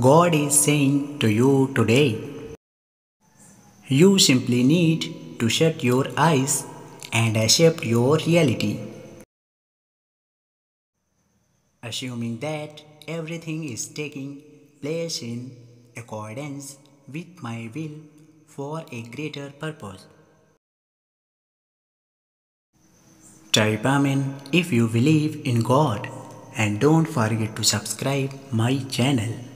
God is saying to you today. You simply need to shut your eyes and accept your reality. Assuming that everything is taking place in accordance with my will for a greater purpose. Type Amen if you believe in God and don't forget to subscribe my channel.